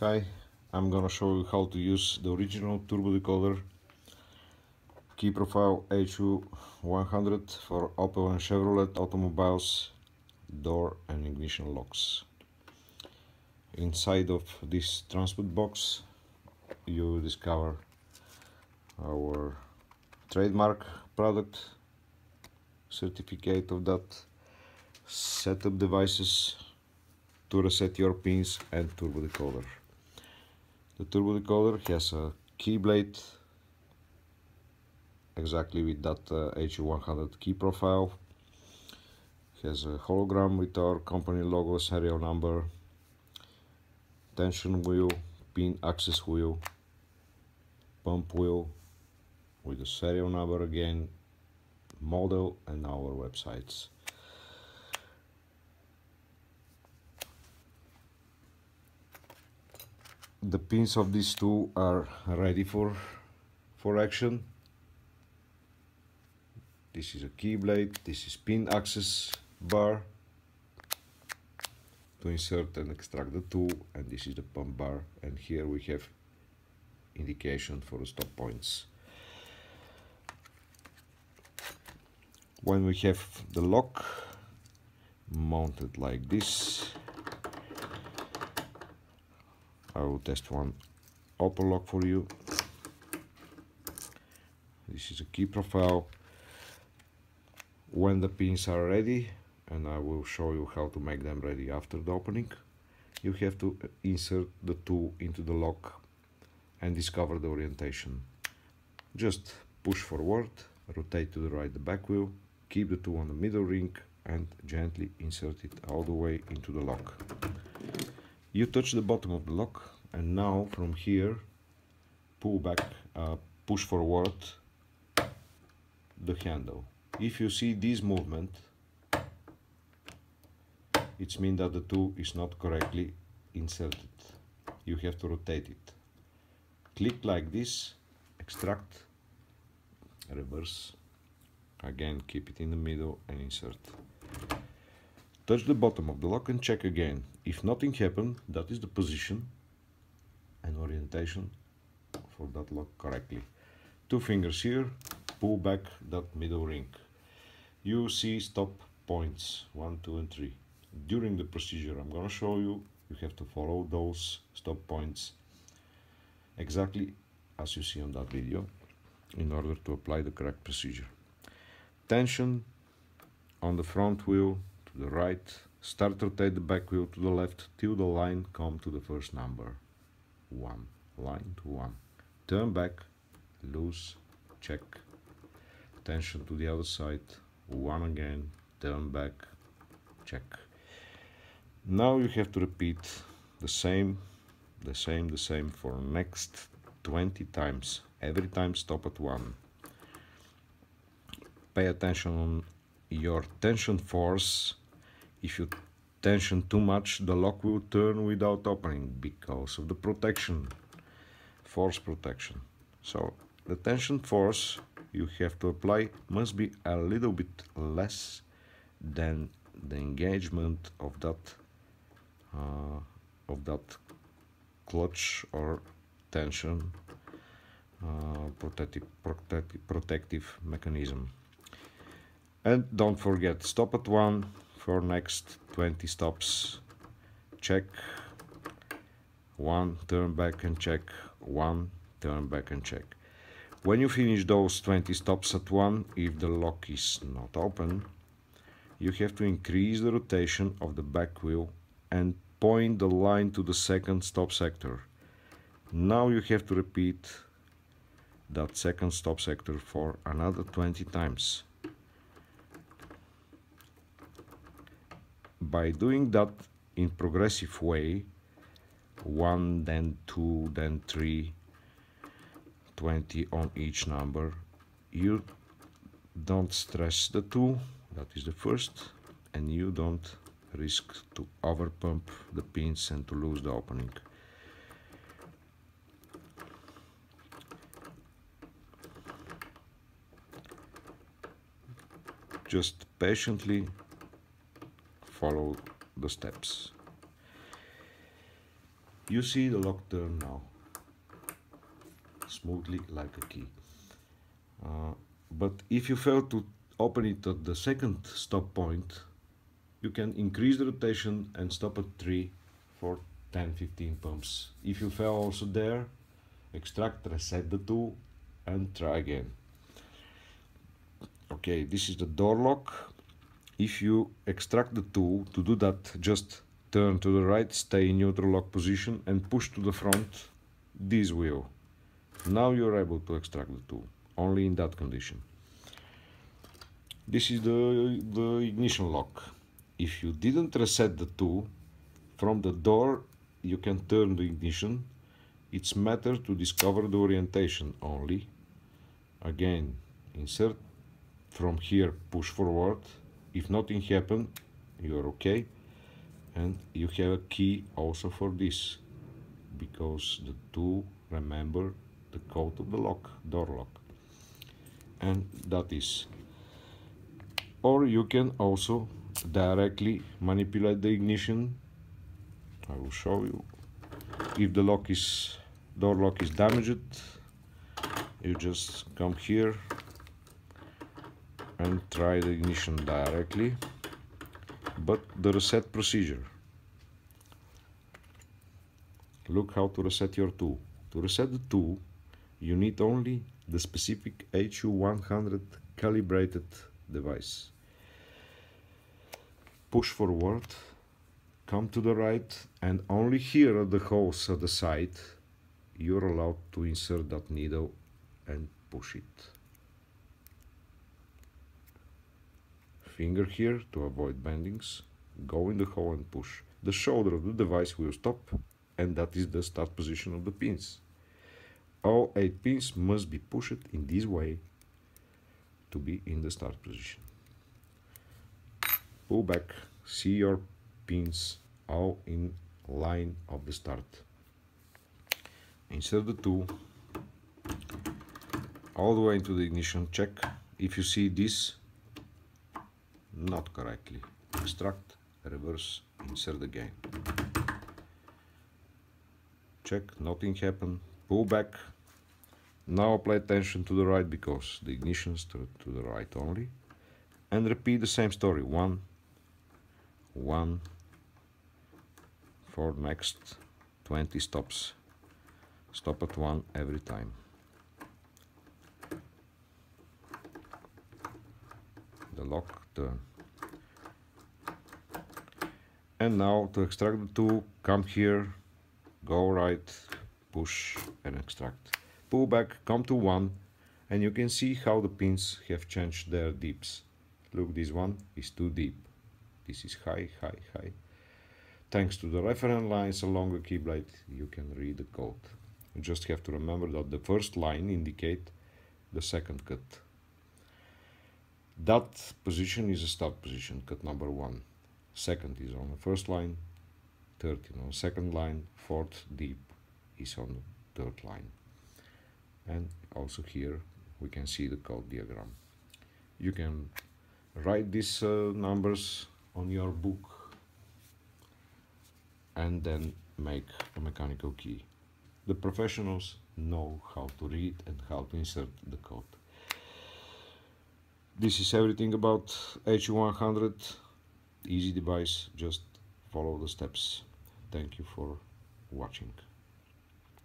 Hi, I'm gonna show you how to use the original turbo decoder key profile HU100 for Opel and Chevrolet automobiles door and ignition locks. Inside of this transport box you discover our trademark product certificate of that setup devices to reset your pins and turbo decoder. The turbo decoder has a key blade exactly with that uh, HU100 key profile. Has a hologram with our company logo, serial number, tension wheel, pin access wheel, pump wheel with the serial number again, model and our websites. The pins of these two are ready for for action. This is a key blade this is pin access bar. To insert and extract the tool and this is the pump bar. And here we have indication for the stop points. When we have the lock mounted like this I will test one Opel lock for you. This is a key profile. When the pins are ready, and I will show you how to make them ready after the opening, you have to insert the tool into the lock and discover the orientation. Just push forward, rotate to the right the back wheel, keep the tool on the middle ring and gently insert it all the way into the lock you touch the bottom of the lock and now from here pull back uh, push forward the handle. If you see this movement it means that the tool is not correctly inserted. You have to rotate it. Click like this extract reverse again keep it in the middle and insert Touch the bottom of the lock and check again. If nothing happened, that is the position and orientation for that lock correctly. Two fingers here, pull back that middle ring. You see stop points, one, two and three. During the procedure I'm gonna show you, you have to follow those stop points exactly as you see on that video in order to apply the correct procedure. Tension on the front wheel the right, start rotate the back wheel to the left till the line come to the first number. 1. Line to 1. Turn back, loose, check. Tension to the other side, 1 again, turn back, check. Now you have to repeat the same, the same, the same for next 20 times. Every time stop at 1. Pay attention on your tension force if you tension too much, the lock will turn without opening because of the protection, force protection. So the tension force you have to apply must be a little bit less than the engagement of that uh, of that clutch or tension uh, protective, protective, protective mechanism. And don't forget, stop at one, for next 20 stops. Check. One turn back and check. One turn back and check. When you finish those 20 stops at one if the lock is not open you have to increase the rotation of the back wheel and point the line to the second stop sector. Now you have to repeat that second stop sector for another 20 times by doing that in progressive way, one, then two, then three, 20 on each number, you don't stress the two, that is the first, and you don't risk to overpump the pins and to lose the opening. Just patiently follow the steps. you see the lock turn now smoothly like a key. Uh, but if you fail to open it at the second stop point you can increase the rotation and stop at 3 for 10-15 pumps. If you fail also there extract reset the tool and try again. Okay this is the door lock if you extract the tool to do that just turn to the right stay in neutral lock position and push to the front. This wheel now you're able to extract the tool only in that condition. This is the the ignition lock. If you didn't reset the tool from the door you can turn the ignition. It's matter to discover the orientation only. Again insert from here push forward if nothing happen you're okay. And you have a key also for this because the two remember the code of the lock door lock. And that is. Or you can also directly manipulate the ignition. I will show you. If the lock is door lock is damaged you just come here and try the ignition directly but the reset procedure. Look how to reset your tool. To reset the tool you need only the specific HU100 calibrated device. Push forward come to the right and only here at the holes at the side you're allowed to insert that needle and push it. Finger here to avoid bendings, go in the hole and push. The shoulder of the device will stop and that is the start position of the pins. All 8 pins must be pushed in this way to be in the start position. Pull back, see your pins all in line of the start. Insert the tool all the way into the ignition, check if you see this not correctly. Extract, reverse, insert again. Check, nothing happened, pull back. Now apply attention to the right because the ignition to the right only. And repeat the same story, one, one, for next 20 stops. Stop at one every time. The lock turn. And now to extract the tool, come here, go right, push and extract. Pull back, come to one, and you can see how the pins have changed their deeps. Look, this one is too deep. This is high, high, high. Thanks to the reference lines along the key blade, you can read the code. You just have to remember that the first line indicate the second cut. That position is a start position, cut number one. Second is on the first line, third on the second line, fourth deep is on the third line. And also here we can see the code diagram. You can write these uh, numbers on your book and then make a mechanical key. The professionals know how to read and how to insert the code. This is everything about HU100 easy device just follow the steps. Thank you for watching